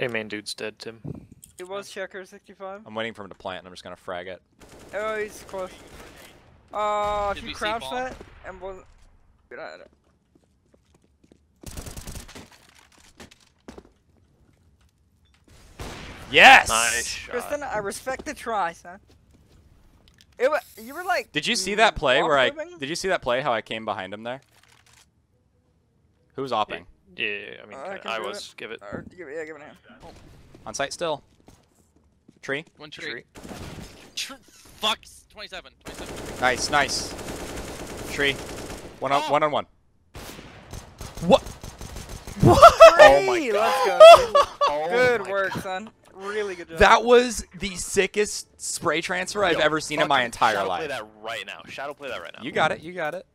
Hey, main dude's dead, Tim. It was checker 65. I'm waiting for him to plant, and I'm just gonna frag it. Oh, he's close. Uh, if Did you we crouch that and was good at it. Yes. Nice shot. Kristen, I respect the try, son. It wa you were like. Did you see that play where I? Did you see that play? How I came behind him there? Who was opping? Yeah, I mean, Uh, I I do was. Give it. Or, give it, yeah, give it a hand. On site still. Tree. One tree. Tree. Tr fuck. 27. 27. Nice, nice. Tree. One on Oh. one on one. What? What? Oh my Hey, Let's go. dude. Oh Good my work, son. Really good job. That was the sickest spray transfer I've Yo, ever seen in my entire Shadow life. play that right now. Shadow play that right now. You got it. You got it.